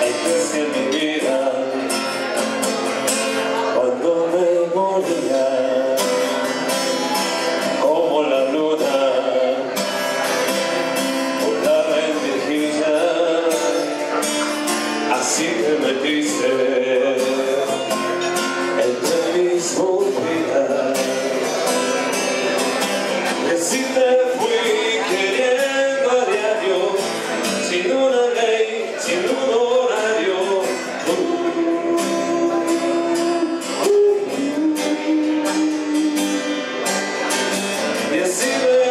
Hay que hacer mi vida cuando me moría como la luna por la mentejilla, así que me quise. You see the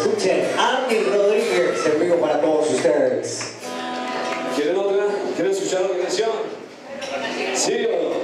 Escuchen, Andy Rodríguez en vivo para todos ustedes. ¿Quieren otra? ¿Quieren escuchar otra canción? ¿Sí o no?